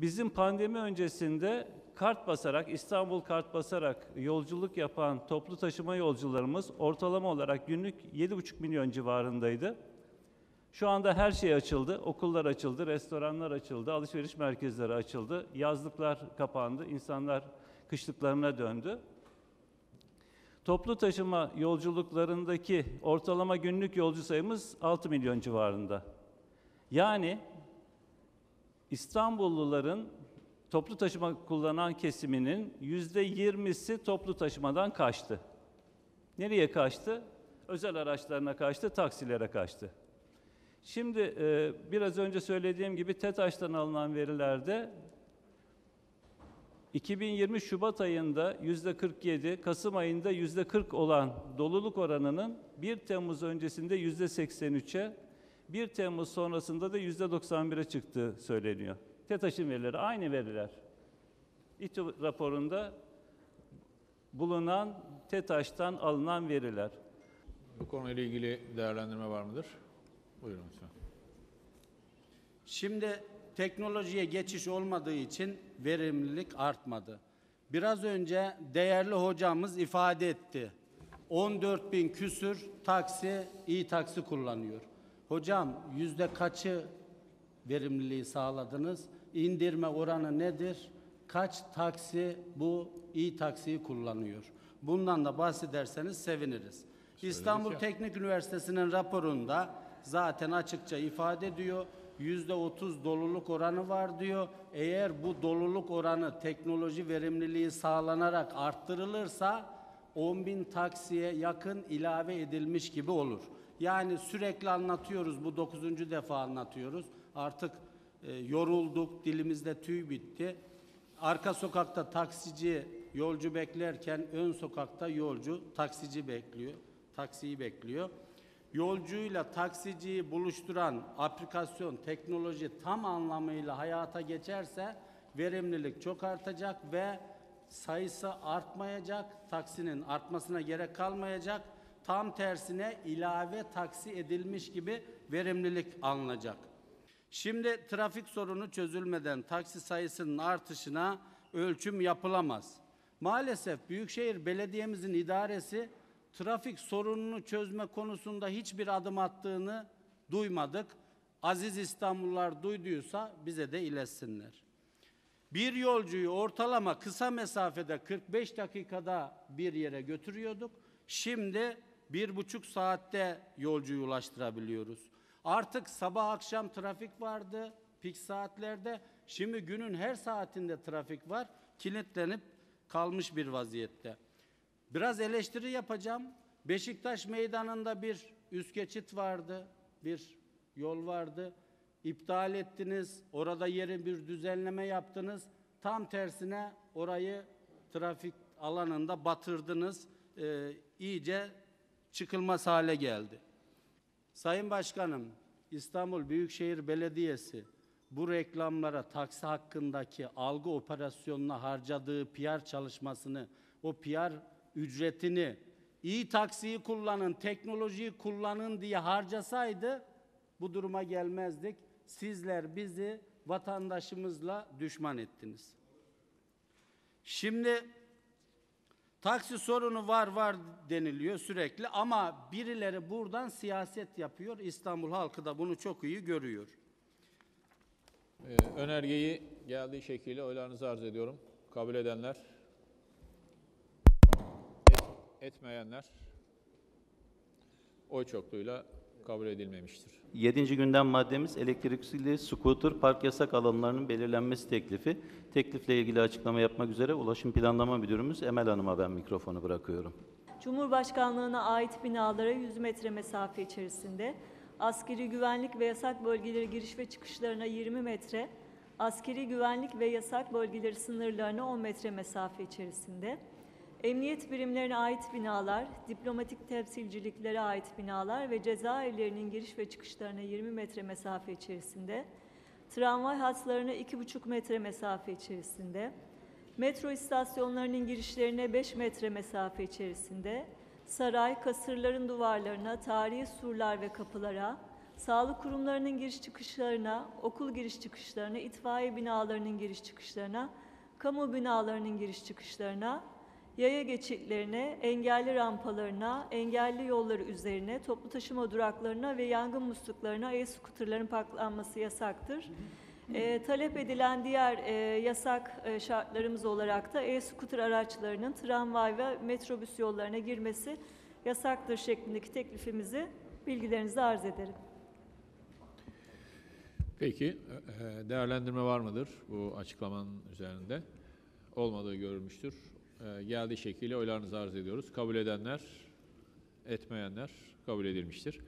Bizim pandemi öncesinde kart basarak, İstanbul kart basarak yolculuk yapan toplu taşıma yolcularımız ortalama olarak günlük 7,5 milyon civarındaydı. Şu anda her şey açıldı. Okullar açıldı, restoranlar açıldı, alışveriş merkezleri açıldı. Yazlıklar kapandı, insanlar kışlıklarına döndü. Toplu taşıma yolculuklarındaki ortalama günlük yolcu sayımız 6 milyon civarında. Yani İstanbulluların toplu taşıma kullanan kesiminin yüzde yirmisi toplu taşımadan kaçtı. Nereye kaçtı? Özel araçlarına kaçtı, taksilere kaçtı. Şimdi e, biraz önce söylediğim gibi TETAŞ'tan alınan verilerde 2020 Şubat ayında yüzde 47, Kasım ayında yüzde 40 olan doluluk oranının 1 Temmuz öncesinde yüzde 83'e, 1 Temmuz sonrasında da yüzde 91'e çıktığı söyleniyor. TETAŞ'ın verileri aynı veriler. İTÜ raporunda bulunan TETAŞ'tan alınan veriler. Bu konuyla ilgili değerlendirme var mıdır? Buyurun lütfen. Şimdi teknolojiye geçiş olmadığı için verimlilik artmadı. Biraz önce değerli hocamız ifade etti. 14 bin küsür taksi, iyi taksi kullanıyor. Hocam yüzde kaçı verimliliği sağladınız? İndirme oranı nedir? Kaç taksi bu iyi taksiyi kullanıyor? Bundan da bahsederseniz seviniriz. İstanbul ya. Teknik Üniversitesi'nin raporunda zaten açıkça ifade ediyor. Yüzde otuz doluluk oranı var diyor. Eğer bu doluluk oranı teknoloji verimliliği sağlanarak arttırılırsa 10 bin taksiye yakın ilave edilmiş gibi olur. Yani sürekli anlatıyoruz, bu dokuzuncu defa anlatıyoruz. Artık e, yorulduk, dilimizde tüy bitti. Arka sokakta taksici yolcu beklerken ön sokakta yolcu taksici bekliyor, taksiyi bekliyor. Yolcuyla taksiciyi buluşturan aplikasyon, teknoloji tam anlamıyla hayata geçerse verimlilik çok artacak ve sayısı artmayacak, taksinin artmasına gerek kalmayacak. Tam tersine ilave taksi edilmiş gibi verimlilik alınacak. Şimdi trafik sorunu çözülmeden taksi sayısının artışına ölçüm yapılamaz. Maalesef Büyükşehir Belediye'mizin idaresi trafik sorununu çözme konusunda hiçbir adım attığını duymadık. Aziz İstanbullular duyduysa bize de iletsinler. Bir yolcuyu ortalama kısa mesafede 45 dakikada bir yere götürüyorduk. Şimdi bir buçuk saatte yolcuyu ulaştırabiliyoruz. Artık sabah akşam trafik vardı pik saatlerde. Şimdi günün her saatinde trafik var. Kilitlenip kalmış bir vaziyette. Biraz eleştiri yapacağım. Beşiktaş meydanında bir üst geçit vardı, bir yol vardı. İptal ettiniz, orada yeri bir düzenleme yaptınız. Tam tersine orayı trafik alanında batırdınız. Ee, iyice çıkılmaz hale geldi. Sayın Başkanım, İstanbul Büyükşehir Belediyesi bu reklamlara taksi hakkındaki algı operasyonuna harcadığı PR çalışmasını, o PR ücretini iyi taksiyi kullanın, teknolojiyi kullanın diye harcasaydı bu duruma gelmezdik. Sizler bizi vatandaşımızla düşman ettiniz. Şimdi taksi sorunu var var deniliyor sürekli ama birileri buradan siyaset yapıyor. İstanbul halkı da bunu çok iyi görüyor. Ee, önergeyi geldiği şekliyle oylarınızı arz ediyorum. Kabul edenler, et- etmeyenler oy çokluğuyla kabul edilmemiştir. Yedinci gündem maddemiz elektrikli scooter park yasak alanlarının belirlenmesi teklifi. Teklifle ilgili açıklama yapmak üzere Ulaşım Planlama Müdürümüz Emel Hanım'a ben mikrofonu bırakıyorum. Cumhurbaşkanlığına ait binalara 100 metre mesafe içerisinde, askeri güvenlik ve yasak bölgeleri giriş ve çıkışlarına 20 metre, askeri güvenlik ve yasak bölgeleri sınırlarına 10 metre mesafe içerisinde, emniyet birimlerine ait binalar, diplomatik temsilciliklere ait binalar ve cezaevlerinin giriş ve çıkışlarına 20 metre mesafe içerisinde, tramvay hatlarına 2,5 metre mesafe içerisinde, Metro istasyonlarının girişlerine 5 metre mesafe içerisinde, saray, kasırların duvarlarına, tarihi surlar ve kapılara, sağlık kurumlarının giriş çıkışlarına, okul giriş çıkışlarına, itfaiye binalarının giriş çıkışlarına, kamu binalarının giriş çıkışlarına, yaya geçitlerine, engelli rampalarına, engelli yolları üzerine, toplu taşıma duraklarına ve yangın musluklarına e-scooterların parklanması yasaktır. Ee, talep edilen diğer e, yasak e, şartlarımız olarak da e-scooter araçlarının tramvay ve metrobüs yollarına girmesi yasaktır şeklindeki teklifimizi bilgilerinize arz ederim. Peki, e, değerlendirme var mıdır bu açıklamanın üzerinde? Olmadığı görülmüştür. E, geldiği şekilde oylarınızı arz ediyoruz. Kabul edenler, etmeyenler kabul edilmiştir.